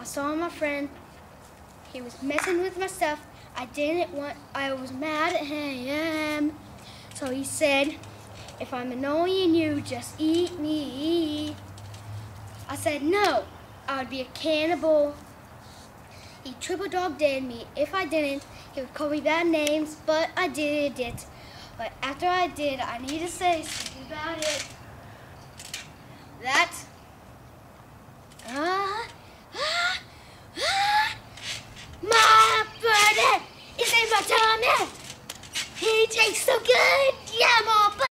I saw my friend. He was messing with my stuff. I didn't want, I was mad at him. So he said, if I'm annoying you, just eat me. I said, no, I would be a cannibal. He triple dog dared me. If I didn't, he would call me bad names, but I did it. But after I did, I need to say something about it. tastes so good.